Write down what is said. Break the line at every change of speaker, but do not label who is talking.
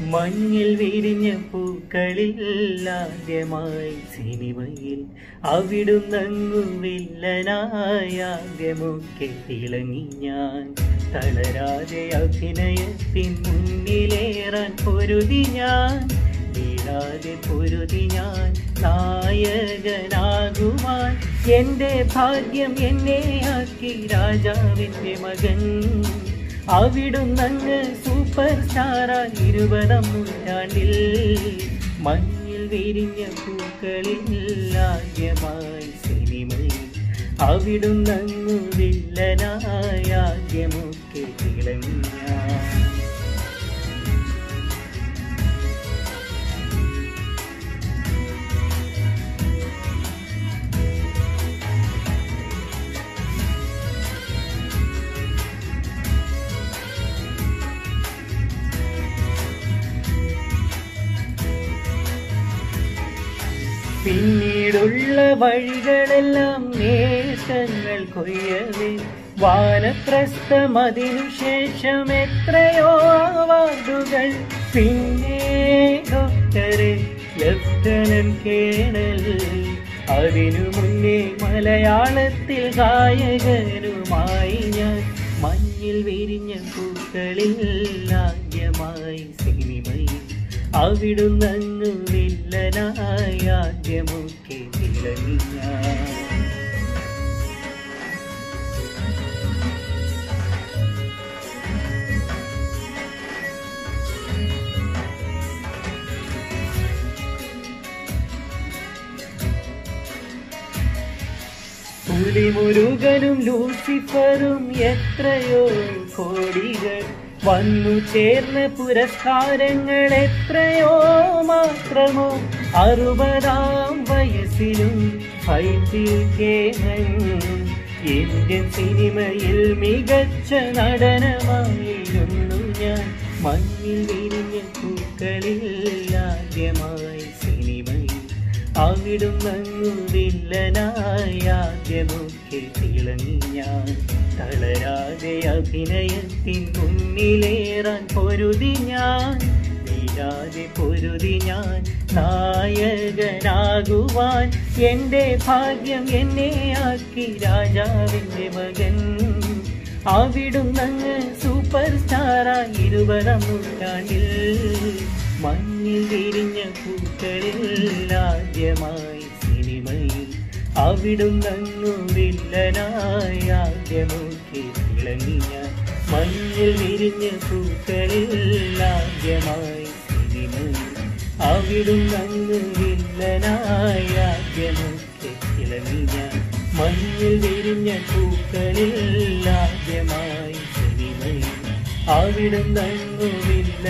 മഞ്ഞിൽ വിരിഞ്ഞ പൂക്കളിൽ ആദ്യമായി സിനിമയിൽ അവിടുന്നങ്ങു തിളങ്ങി ഞാൻ. തളരാതെ അഭിനയത്തിൻ മുന്നിലേറാൻ പൊരുതി ഞാൻ. വീഴാതെ പൊരുതി ഞാൻ നായകനാകുവാൻ. എന്റെ ഭാഗ്യം എന്നെ ആക്കി രാജാവിന്റെ മകൻ അവിടുന്നങ്ങ് സൂപ്പർ സ്റ്റാറായി ഇരുപതാം നൂറ്റാണ്ടിൽ. മഞ്ഞിൽ വിരിഞ്ഞ പൂക്കളിൽ ആദ്യമായി സിനിമയിൽ. അവിടുന്നങ്ങ് വില്ലനായ ആദ്യമൊക്കെ തിളങ്ങിയ പിന്നീടുള്ള വഴികളെല്ലാം നേട്ടങ്ങൾ കൊയ്യവേ. വാനപ്രസ്ഥം അതിനുശേഷം എത്രയോ അവാർഡുകൾ പിന്നെ ഡോക്ടറെ കേണൽ. അതിനു മുന്നേ മലയാളത്തിൽ ഗായകനുമായി ഞാൻ മഞ്ഞിൽ വിരിഞ്ഞ പൂക്കളിൽ ആദ്യമായി സിനിമയിൽ വില്ലനായ തിളങ്ങിയ പുലിമുരുകനും ലൂസിഫറും എത്രയോ കോടികൾ വന്നു ചേർന്ന പുരസ്കാരങ്ങൾ എത്രയോ മാത്രമോ അറുപതാം വയസ്സിലും ഫൈറ്റിൽ ഇന്ത്യൻ സിനിമയിൽ മികച്ച നടനമായിരുന്നു ഞാൻ. മഞ്ഞിൽ വിരിഞ്ഞ പൂക്കളിൽ അവിടുന്നങ്ങു വില്ലനായ ആദ്യമൊക്കെ തിളങ്ങി ഞാൻ തളരാതെ അഭിനയത്തിൻ മുന്നിലേറാൻ പൊരുതി ഞാൻ. വീഴാതെ പൊരുതി ഞാൻ നായകനാകുവാൻ എന്റെ ഭാഗ്യം എന്നെ ആക്കി രാജാവിന്റെ മകൻ. അവിടുന്നങ്ങ് സൂപ്പർ സ്റ്റാറായി ഇരുപതാം നൂറ്റാണ്ടിൽ മഞ്ഞിൽ വിരിഞ്ഞ പൂക്കളിൽ ആദ്യമായി സിനിമയിൽ അവിടുന്നങ്ങു വില്ലനായ ആദ്യമൊക്കെ തിളങ്ങിയ മഞ്ഞിൽ വിരിഞ്ഞ പൂക്കളിൽ ആദ്യമായി സിനിമയിൽ അവിടുന്നങ്ങു വില്ലനായ ആദ്യമൊക്കെ തിളങ്ങിയ മഞ്ഞിൽ വിരിഞ്ഞ പൂക്കളിൽ ആദ്യമായി സിനിമയിൽ അവിടുന്നങ്ങു വില്ല